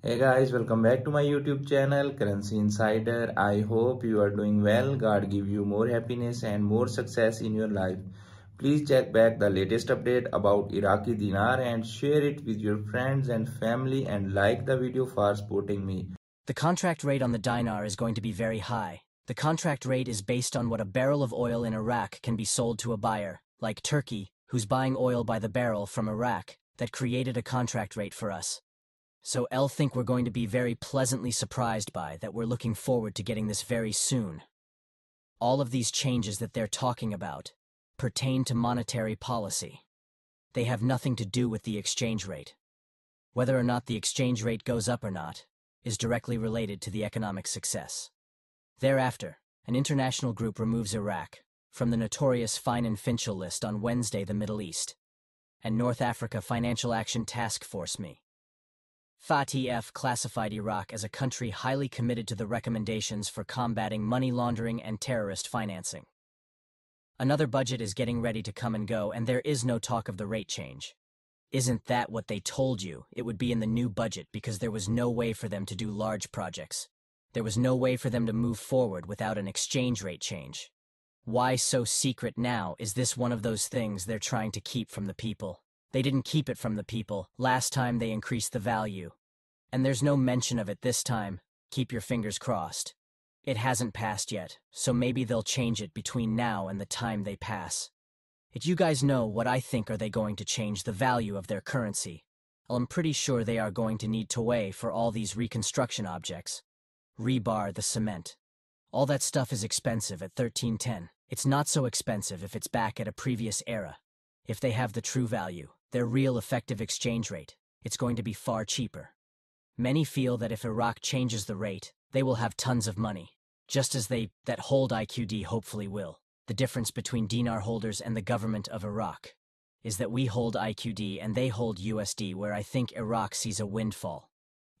Hey guys, welcome back to my YouTube channel Currency Insider. I hope you are doing well. God give you more happiness and more success in your life. Please check back the latest update about Iraqi dinar and share it with your friends and family and like the video for supporting me. The contract rate on the dinar is going to be very high. The contract rate is based on what a barrel of oil in Iraq can be sold to a buyer, like Turkey, who's buying oil by the barrel from Iraq, that created a contract rate for us. So L think we're going to be very pleasantly surprised by that we're looking forward to getting this very soon. All of these changes that they're talking about pertain to monetary policy. They have nothing to do with the exchange rate. Whether or not the exchange rate goes up or not is directly related to the economic success. Thereafter, an international group removes Iraq from the notorious Fine and Finchel list on Wednesday the Middle East, and North Africa Financial Action Task Force me. FATF classified Iraq as a country highly committed to the recommendations for combating money laundering and terrorist financing. Another budget is getting ready to come and go, and there is no talk of the rate change. Isn't that what they told you it would be in the new budget because there was no way for them to do large projects? There was no way for them to move forward without an exchange rate change. Why so secret now? Is this one of those things they're trying to keep from the people? They didn't keep it from the people. Last time they increased the value. And there's no mention of it this time. Keep your fingers crossed. It hasn't passed yet, so maybe they'll change it between now and the time they pass. If you guys know what I think are they going to change the value of their currency, I'm pretty sure they are going to need to weigh for all these reconstruction objects rebar, the cement. All that stuff is expensive at 1310. It's not so expensive if it's back at a previous era. If they have the true value, their real effective exchange rate, it's going to be far cheaper. Many feel that if Iraq changes the rate, they will have tons of money, just as they that hold IQD hopefully will. The difference between dinar holders and the government of Iraq is that we hold IQD and they hold USD where I think Iraq sees a windfall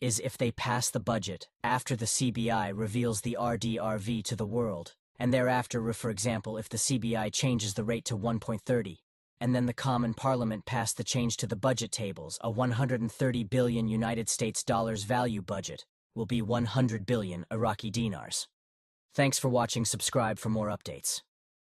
is if they pass the budget after the CBI reveals the RDRV to the world, and thereafter, for example, if the CBI changes the rate to 1.30, and then the Common Parliament passed the change to the budget tables, a 130 billion United States dollars value budget will be 100 billion Iraqi dinars. Thanks for watching. Subscribe for more updates.